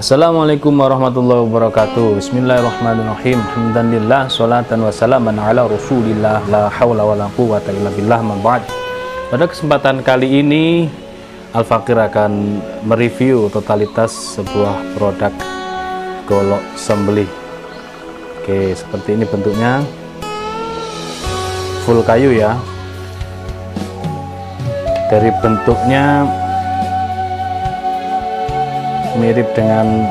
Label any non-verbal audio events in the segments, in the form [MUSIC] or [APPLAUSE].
Assalamualaikum warahmatullahi wabarakatuh. Bismillahirrahmanirrahim. Alhamdulillah Salatan wassalaman ala rasulillah. La hawla wa la quwata illa billah Pada kesempatan kali ini Al-Fakir akan mereview totalitas sebuah produk golok sembelih. Oke seperti ini bentuknya. Full kayu ya. Dari bentuknya mirip dengan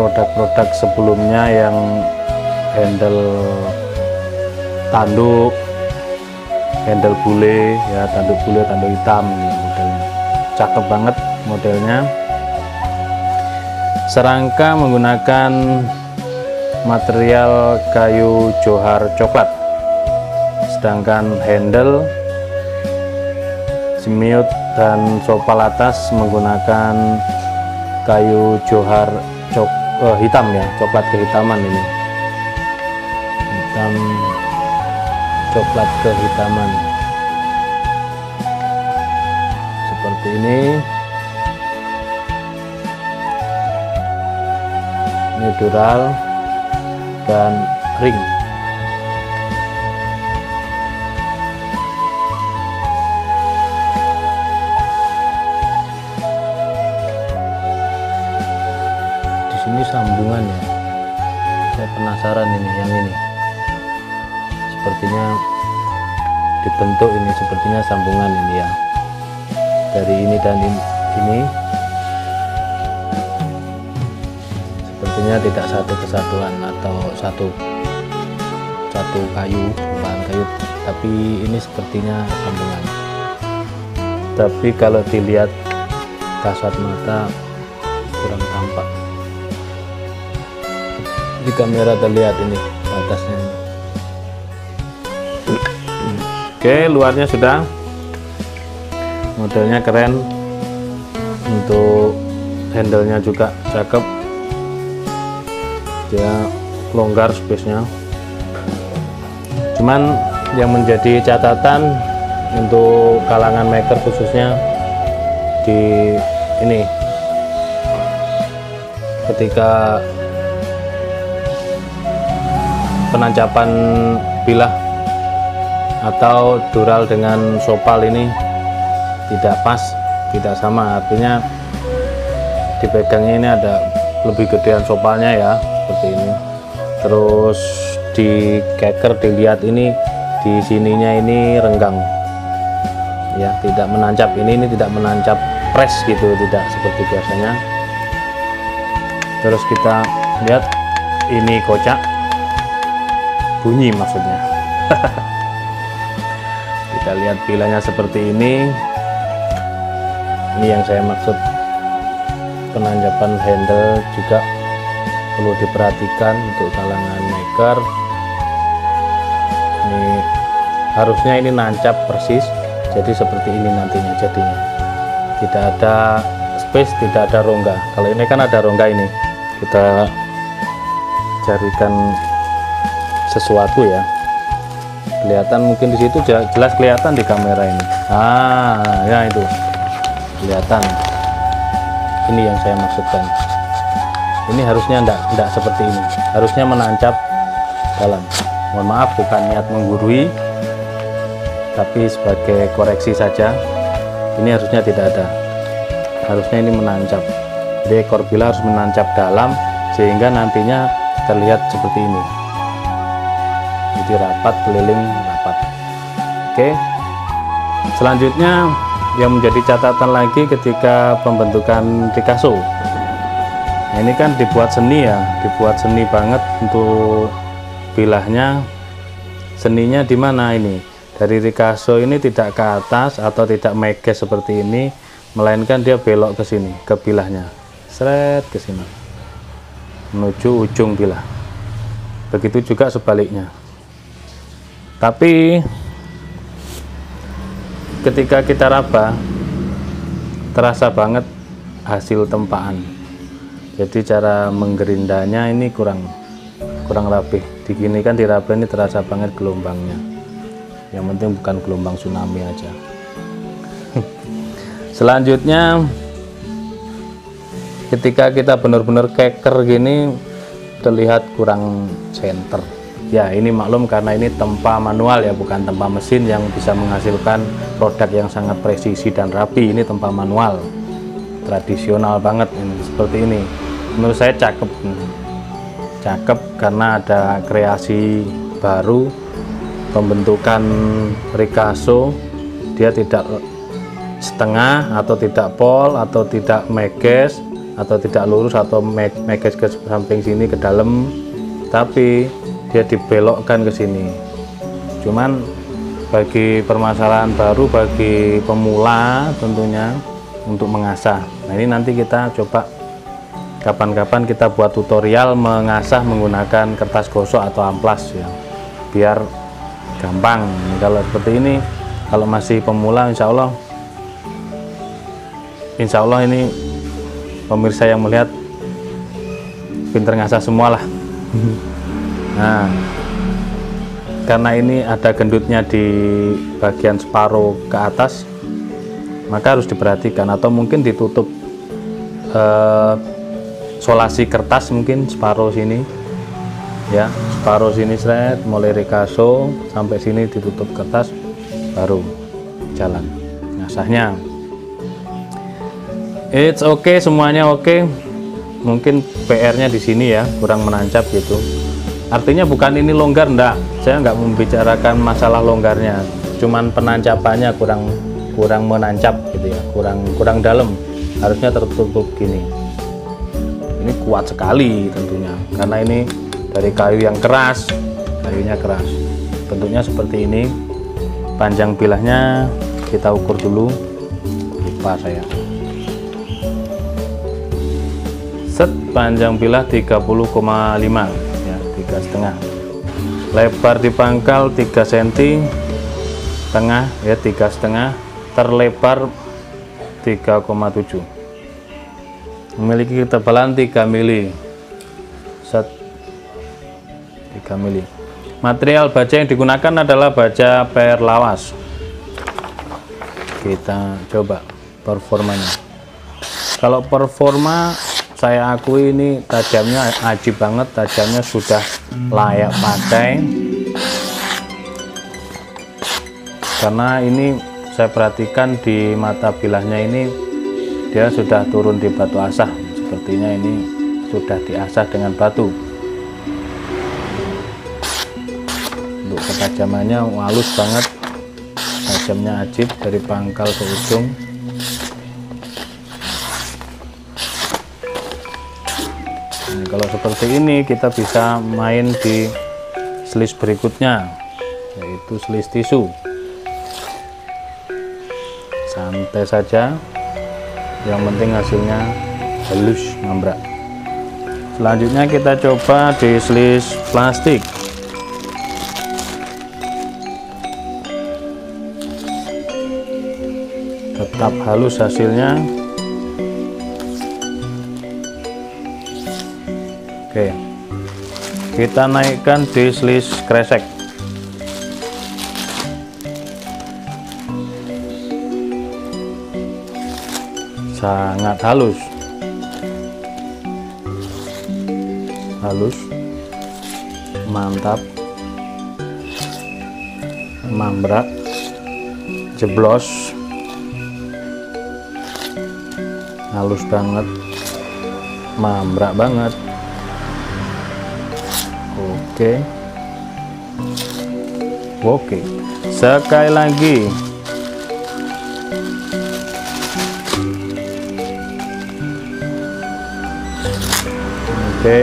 produk-produk sebelumnya yang handle tanduk handle bule ya tanduk bule tanduk hitam modelnya. Cakep banget modelnya. Serangka menggunakan material kayu johar coklat. Sedangkan handle simiut dan sopal atas menggunakan kayu johar cok, uh, hitam ya coklat kehitaman ini. Hitam coklat kehitaman. Seperti ini. Dural dan ring sambungan ya. Saya penasaran ini yang ini. Sepertinya dibentuk ini sepertinya sambungan ini ya. Dari ini dan ini, ini. Sepertinya tidak satu kesatuan atau satu satu kayu bahan kayu tapi ini sepertinya sambungan. Tapi kalau dilihat kasat mata di kamera terlihat ini atasnya. Oke luarnya sudah. Modelnya keren. Untuk handle-nya juga cakep. Dia longgar space nya cuman yang menjadi catatan untuk kalangan maker khususnya di ini. Ketika penancapan bilah atau dural dengan sopal ini tidak pas tidak sama. Artinya dipegangnya ini ada lebih gedean sopalnya ya seperti ini. Terus di keker dilihat ini di sininya ini renggang. Ya tidak menancap ini ini tidak menancap press gitu tidak seperti biasanya. Terus kita lihat ini kocak bunyi maksudnya. [LAUGHS] Kita lihat pilanya seperti ini. Ini yang saya maksud. Penanjapan handle juga perlu diperhatikan untuk kalangan maker. Ini harusnya ini nancap persis jadi seperti ini nantinya jadinya. Tidak ada space tidak ada rongga. Kalau ini kan ada rongga ini. Kita carikan sesuatu ya. Kelihatan mungkin di situ jelas kelihatan di kamera ini. Ah ya itu. Kelihatan. Ini yang saya maksudkan. Ini harusnya enggak enggak seperti ini. Harusnya menancap dalam. Mohon maaf bukan niat menggurui tapi sebagai koreksi saja ini harusnya tidak ada. Harusnya ini menancap. Jadi ekor bila harus menancap dalam sehingga nantinya terlihat seperti ini jadi rapat keliling rapat. Oke. Selanjutnya yang menjadi catatan lagi ketika pembentukan Picasso. Nah ini kan dibuat seni ya dibuat seni banget untuk bilahnya. Seninya di mana ini? Dari Picasso ini tidak ke atas atau tidak meges seperti ini melainkan dia belok ke sini ke bilahnya. Seret ke sini. Menuju ujung bilah. Begitu juga sebaliknya tapi ketika kita raba terasa banget hasil tempaan jadi cara menggerindanya ini kurang kurang rapih. Di gini kan diraba ini terasa banget gelombangnya. Yang penting bukan gelombang tsunami aja. [LAUGHS] Selanjutnya ketika kita benar-benar keker gini terlihat kurang center ya ini maklum karena ini tempa manual ya bukan tempa mesin yang bisa menghasilkan produk yang sangat presisi dan rapi. Ini tempa manual tradisional banget ini seperti ini. Menurut saya cakep. Cakep karena ada kreasi baru pembentukan Ricasso dia tidak setengah atau tidak pol atau tidak meges atau tidak lurus atau meges ke samping sini ke dalam. Tapi dia dibelokkan ke sini. Cuman bagi permasalahan baru bagi pemula tentunya untuk mengasah. Nah ini nanti kita coba kapan-kapan kita buat tutorial mengasah menggunakan kertas gosok atau amplas ya. Biar gampang. Kalau seperti ini kalau masih pemula insya Allah insya Allah ini pemirsa yang melihat pinter ngasah semua lah [LAUGHS] Nah, karena ini ada gendutnya di bagian separuh ke atas, maka harus diperhatikan atau mungkin ditutup eh, solasi kertas mungkin separuh sini, ya separuh sini seret mulai rekaso sampai sini ditutup kertas baru jalan ngasahnya. It's okay semuanya oke. Okay. Mungkin PR-nya di sini ya kurang menancap gitu artinya bukan ini longgar enggak saya nggak membicarakan masalah longgarnya. Cuman penancapannya kurang kurang menancap gitu ya. Kurang kurang dalam. Harusnya tertutup gini. Ini kuat sekali tentunya. Karena ini dari kayu yang keras kayunya keras. Bentuknya seperti ini. Panjang bilahnya kita ukur dulu. Lupa saya. Set panjang bilah 30,5 tiga setengah. Lebar di pangkal 3 cm tengah ya tiga setengah. Terlebar 3,7 memiliki ketebalan 3 mili. Set. 3 mili. Material baja yang digunakan adalah baja per lawas. Kita coba performanya. Kalau performa saya akui ini tajamnya ajib banget tajamnya sudah layak pakai. Karena ini saya perhatikan di mata bilahnya ini dia sudah turun di batu asah. Sepertinya ini sudah diasah dengan batu. Untuk ketajamannya halus banget. Tajamnya ajib dari pangkal ke ujung kalau seperti ini kita bisa main di slis berikutnya yaitu slis tisu. Santai saja. Yang penting hasilnya halus ngambrak. Selanjutnya kita coba di slis plastik. Tetap halus hasilnya Oke. Kita naikkan di slis kresek. Sangat halus. Halus. Mantap. Mambrak. Jeblos. Halus banget. Mambrak banget oke. Oke. Sekali lagi. Oke.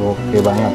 Oke banget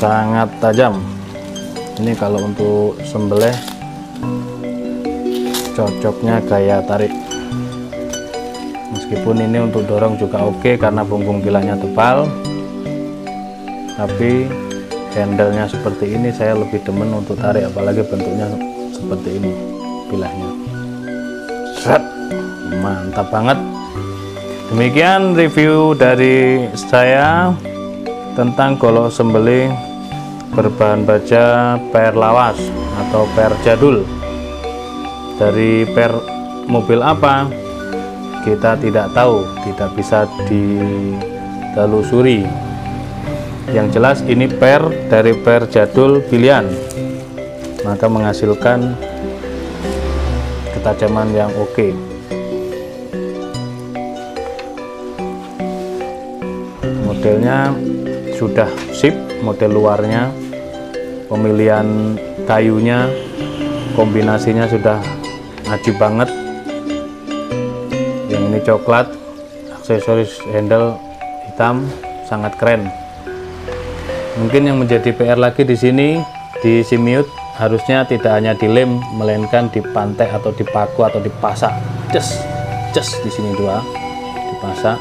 sangat tajam. Ini kalau untuk sembelih cocoknya gaya tarik. Meskipun ini untuk dorong juga oke karena punggung bilahnya tebal tapi handle-nya seperti ini saya lebih demen untuk tarik apalagi bentuknya seperti ini bilahnya. Set. mantap banget. Demikian review dari saya tentang golok sembelih berbahan baja per lawas atau per jadul dari per mobil apa? Kita tidak tahu tidak bisa ditelusuri. Yang jelas ini per dari per jadul pilihan maka menghasilkan ketajaman yang oke. Modelnya sudah sip model luarnya. Pemilihan kayunya kombinasinya sudah ajib banget. Yang ini coklat aksesoris handle hitam sangat keren. Mungkin yang menjadi PR lagi di sini di Simiut harusnya tidak hanya dilem melainkan dipantek atau dipaku atau dipasak. Just just di sini dua dipasak.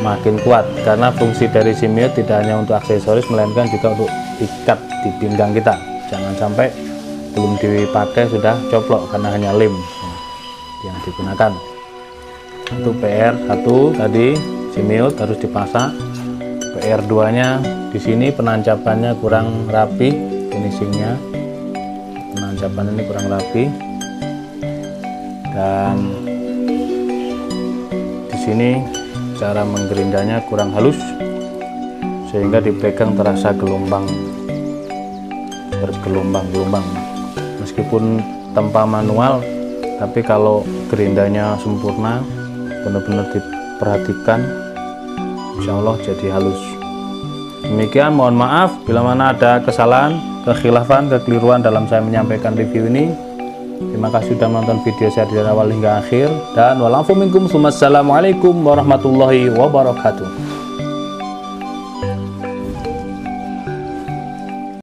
Makin kuat karena fungsi dari Simiut tidak hanya untuk aksesoris melainkan juga untuk ikat di pinggang kita. Jangan sampai belum dipakai sudah coplok karena hanya lem. Yang digunakan. Untuk PR satu tadi simiut harus dipasang PR 2 nya di sini penancapannya kurang rapi finishingnya. Penancapan ini kurang rapi. Dan di sini cara menggerindanya kurang halus sehingga dipegang terasa gelombang bergelombang-gelombang meskipun tanpa manual tapi kalau gerindanya sempurna benar-benar diperhatikan Insya Allah jadi halus. Demikian mohon maaf bila mana ada kesalahan kekhilafan kekeliruan dalam saya menyampaikan review ini. Terima kasih sudah menonton video saya dari awal hingga akhir dan walaupun minkum warahmatullahi wabarakatuh